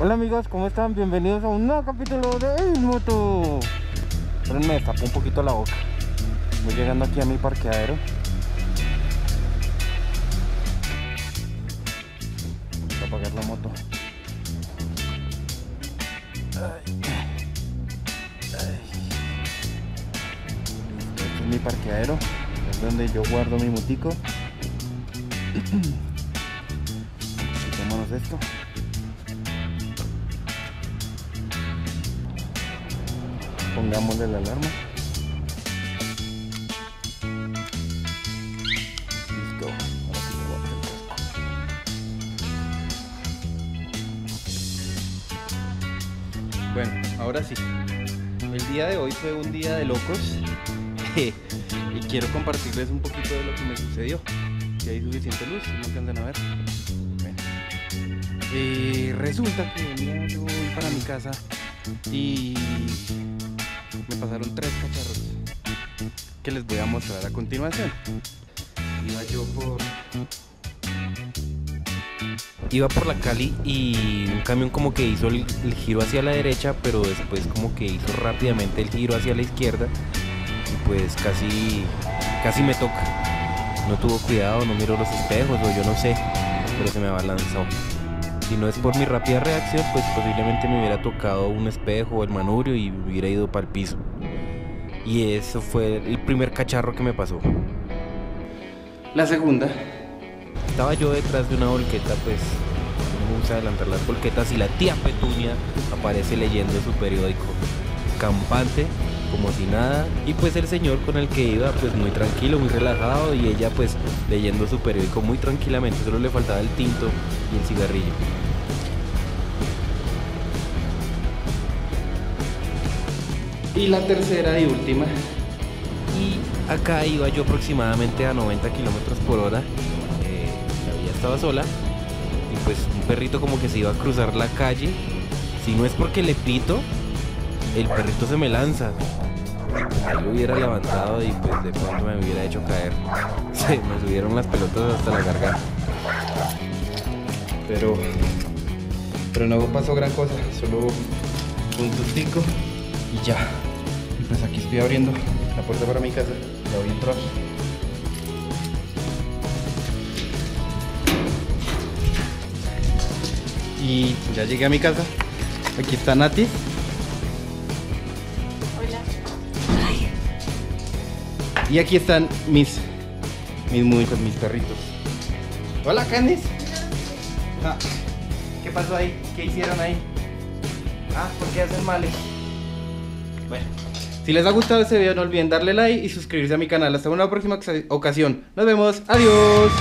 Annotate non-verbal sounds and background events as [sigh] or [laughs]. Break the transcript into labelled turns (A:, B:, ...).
A: Hola amigos, ¿cómo están? Bienvenidos a un nuevo capítulo de Moto. Pero me destapó un poquito la boca. Voy llegando aquí a mi parqueadero. Voy a apagar la moto. Este es mi parqueadero. Es donde yo guardo mi motico. [clears throat] Quitémonos esto. Pongámosle la alarma. Listo. Bueno, ahora sí. El día de hoy fue un día de locos. [laughs] y quiero compartirles un poquito de lo que me sucedió. Si hay suficiente luz, no alcanzan a ver. Eh, resulta que venía yo para mi casa y me pasaron tres cacharros que les voy a mostrar a continuación. Iba yo por
B: Iba por la Cali y un camión como que hizo el, giro hacia la derecha, pero después como que hizo rápidamente el giro hacia la izquierda y pues casi casi me toca. No tuvo cuidado, no miró los espejos o yo no sé, pero se me abalanzó. Si no es por mi rápida reacción, pues posiblemente me hubiera tocado un espejo o el manubrio y hubiera ido para el piso. Y eso fue el primer cacharro que me pasó.
A: la segunda.
B: Estaba yo detrás de una volqueta, pues no me gusta adelantar las volquetas y la tía Petunia aparece leyendo su periódico. Campante, como si nada, y pues el señor con el que iba, pues muy tranquilo, muy relajado, y ella pues leyendo su periódico muy tranquilamente, solo le faltaba el tinto y el cigarrillo.
A: Y la tercera y última.
B: Y acá iba yo aproximadamente a 90 kilómetros por hora. eh, la vía estaba sola. Y pues un perrito como que se iba a cruzar la calle. Si no es porque le pito, el perrito se me lanza. Yo lo hubiera levantado y pues de pronto me hubiera hecho caer. [laughs] Se me subieron las pelotas hasta la garganta.
A: Pero. Pero no pasó gran cosa. Solo un sustico y ya. Y pues aquí estoy abriendo la puerta para mi casa. Ya voy a entrar. Y ya llegué a mi casa. Aquí está Nati. Y aquí están mis mis muñecos, mis perritos. Hola, Candice. Ah, ¿Qué pasó ahí? ¿Qué hicieron ahí? Ah, ¿por qué hacen males? Bueno, si les ha gustado este video no olviden darle like y suscribirse a mi canal. Hasta una próxima ocasión. Nos vemos. Adiós.